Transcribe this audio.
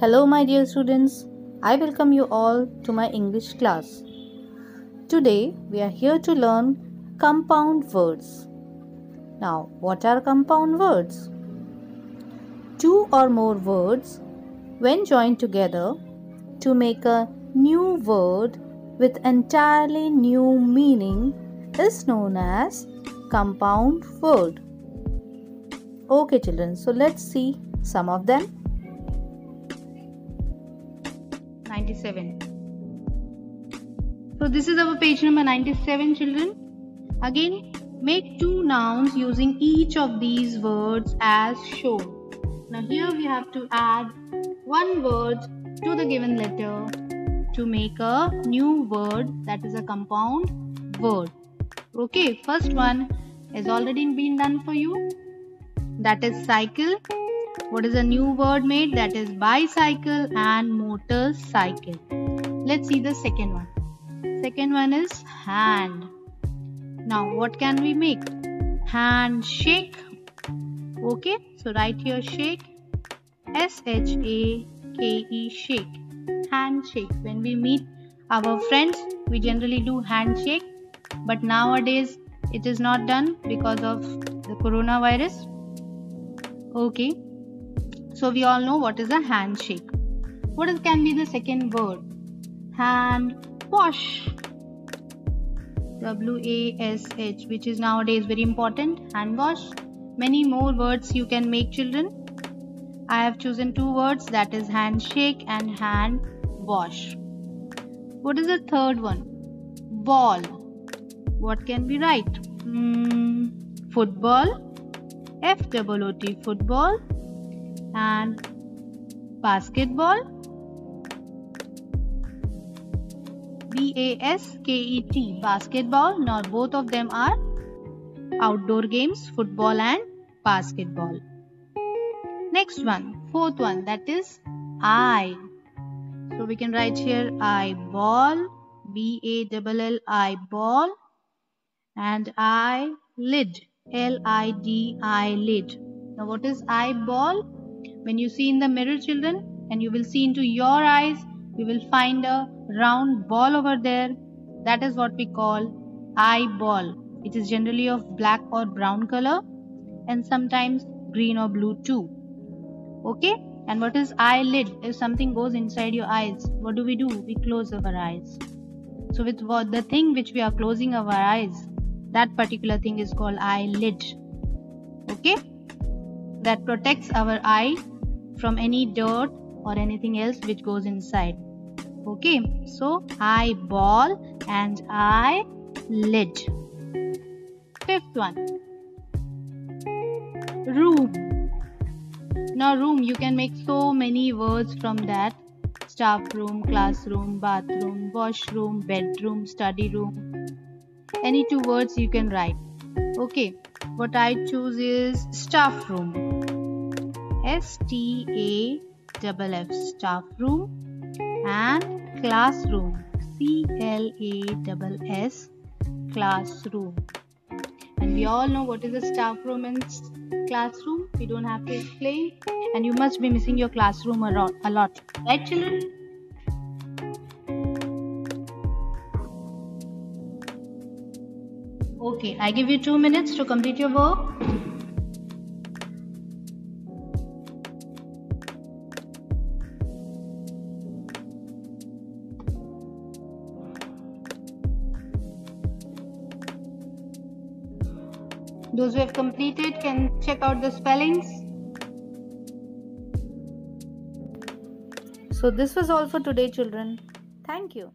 Hello, my dear students. I welcome you all to my English class. Today, we are here to learn compound words. Now, what are compound words? Two or more words, when joined together to make a new word with entirely new meaning, is known as compound word. Okay, children, so let's see some of them. 97 so this is our page number 97 children. Again make two nouns using each of these words as shown now here we have to add one word to the given letter to make a new word that is a compound word. Okay first one has already been done for you. That is cycle what is a new word made? That is bicycle and motorcycle. Let's see the second one. Second one is hand. Now, what can we make? Handshake. Okay, so write here shake. S H A K E shake. Handshake. When we meet our friends, we generally do handshake, but nowadays it is not done because of the coronavirus. Okay, so we all know what is a handshake. What is, can be the second word? Hand wash. W A S H, which is nowadays very important. Hand wash. Many more words you can make, children. I have chosen two words that is handshake and hand wash. What is the third one? Ball. What can be right? Mm, football. F O O T football and basketball. B A S K E T basketball. Now both of them are outdoor games football and basketball. Next one fourth one that is eye so we can write here eyeball B A L L eye ball and eye lid L I D eye lid. Now what is eyeball when you see in the mirror, children, and you will see into your eyes, you will find a round ball over there. That is what we call eyeball. It is generally of black or brown color and sometimes green or blue too. Okay? And what is eyelid? If something goes inside your eyes, what do we do? We close our eyes. So, with what the thing which we are closing our eyes, that particular thing is called eyelid. Okay? That protects our eye from any dirt or anything else which goes inside. Okay so eyeball and eyelid fifth one. Room. Now room you can make so many words from that. Staff room classroom bathroom washroom bedroom study room. Any two words you can write. Okay what i choose is staff room S T A double F staff room and classroom. C L A double S classroom. And we all know what is a staff room and classroom. We don't have to explain. And you must be missing your classroom a lot, a lot. right children? Okay i give you 2 minutes to complete your work Those who have completed can check out the spellings. So this was all for today children. Thank you.